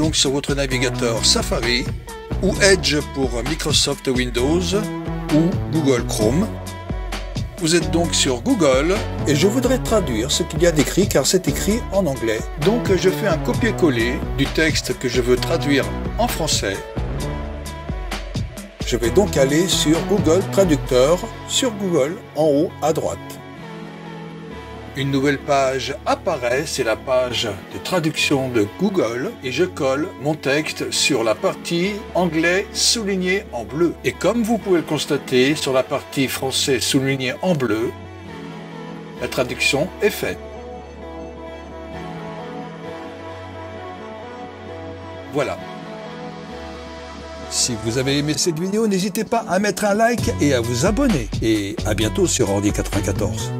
donc sur votre navigateur Safari ou Edge pour Microsoft Windows ou Google Chrome. Vous êtes donc sur Google et je voudrais traduire ce qu'il y a d'écrit car c'est écrit en anglais. Donc je fais un copier-coller du texte que je veux traduire en français. Je vais donc aller sur Google Traducteur, sur Google en haut à droite. Une nouvelle page apparaît, c'est la page de traduction de Google et je colle mon texte sur la partie anglais souligné en bleu. Et comme vous pouvez le constater, sur la partie français souligné en bleu, la traduction est faite. Voilà. Si vous avez aimé cette vidéo, n'hésitez pas à mettre un like et à vous abonner. Et à bientôt sur Ordi 94.